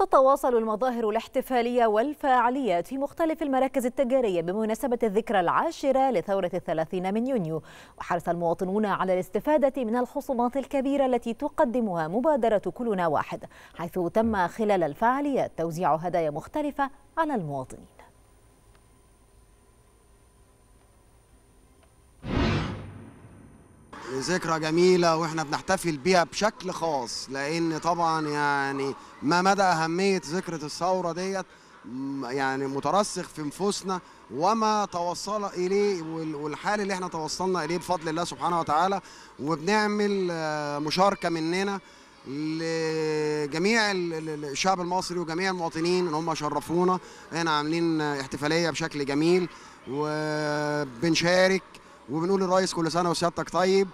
تتواصل المظاهر الاحتفالية والفعاليات في مختلف المراكز التجارية بمناسبة الذكرى العاشرة لثورة الثلاثين من يونيو. وحرص المواطنون على الاستفادة من الخصومات الكبيرة التي تقدمها مبادرة كلنا واحد حيث تم خلال الفعاليات توزيع هدايا مختلفة على المواطنين. ذكرى جميلة وإحنا بنحتفل بيها بشكل خاص لأن طبعا يعني ما مدى أهمية ذكرى الثورة ديت يعني مترسخ في نفوسنا وما توصل وال- والحال اللي إحنا توصلنا إليه بفضل الله سبحانه وتعالى وبنعمل آه، مشاركة مننا لجميع ال- ال- الشعب المصري وجميع المواطنين إن هم شرفونا. إحنا عاملين احتفالية بشكل جميل وبنشارك وبنقول للرئيس كل سنة وسيادتك طيب.